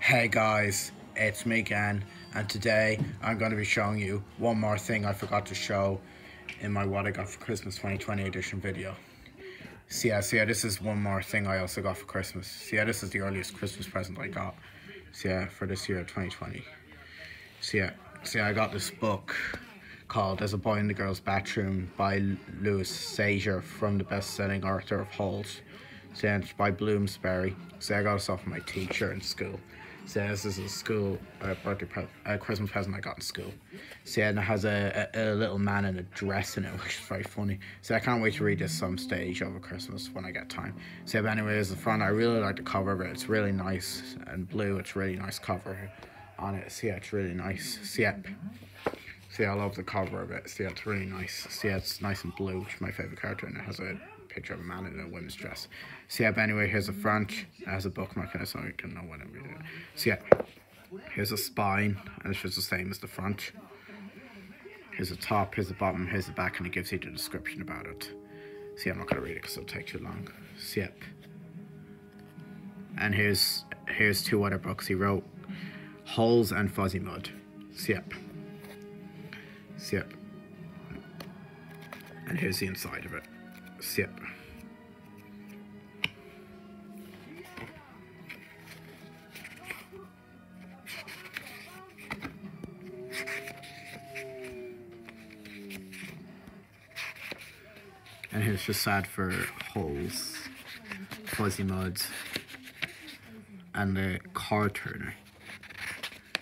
Hey guys, it's me again, and today I'm going to be showing you one more thing I forgot to show in my What I Got for Christmas 2020 edition video. So yeah, so yeah, this is one more thing I also got for Christmas. So yeah, this is the earliest Christmas present I got. So yeah, for this year, 2020. So yeah, yeah, I got this book called There's a Boy in the Girl's Bathroom by Louis Sachar from the best-selling author of Holes. It's by Bloomsbury. So I got this off my teacher in school. So this is a school a birthday pre uh, Christmas present I got in school. So yeah, and it has a, a, a, little man in a dress in it, which is very funny. So I can't wait to read this some stage over Christmas when I get time. So but anyway, the front, I really like the cover of it. It's really nice and blue. It's really nice cover on it. So yeah, it's really nice. So yeah. See, I love the cover of it. See, it's really nice. See, it's nice and blue, which is my favorite character, and it has a picture of a man in a women's dress. See, yeah, but anyway, here's a front. It has a bookmark in it, so I can know what I'm reading. So yeah, here's a spine, and it's just the same as the front. Here's the top, here's the bottom, here's the back, and it gives you the description about it. See, I'm not gonna read it because it'll take too long. So yep. And here's here's two other books he wrote. Holes and Fuzzy Mud. So yep. Yep. And here's the inside of it. Sip. And here's just sad for holes, fuzzy muds, and the Cardturner.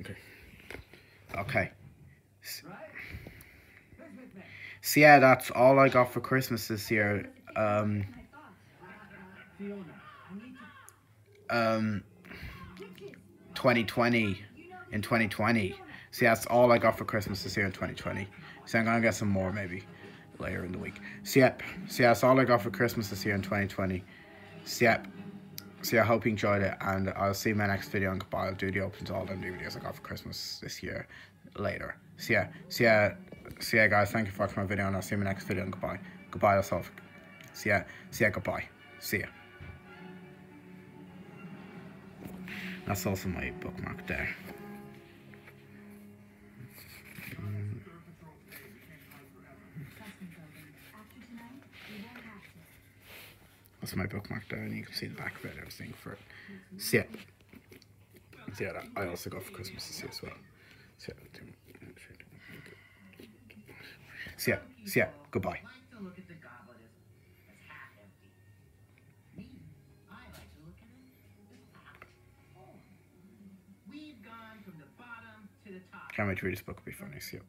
Okay. Okay. So yeah, that's all I got for Christmas this year. Um, um, 2020 in 2020. So yeah, that's all I got for Christmas this year in 2020. So I'm gonna get some more maybe later in the week. So yeah, so yeah, that's all I got for Christmas this year in 2020. So yeah, so yeah, I hope you enjoyed it, and I'll see you in my next video. And goodbye. I'll do the open to all them new videos I got for Christmas this year later. So yeah, so yeah, so yeah, guys, thank you for watching my video, and I'll see you in my next video. And goodbye. Goodbye, yourself. See ya. See ya. Goodbye. See ya. That's also my bookmark there. That's my bookmark there, and you can see the back of it, everything for it. See ya. See ya, I also got for Christmas to see as well. See ya. See ya. See ya. Goodbye. Can't wait to read this book. It'll be funny. See you.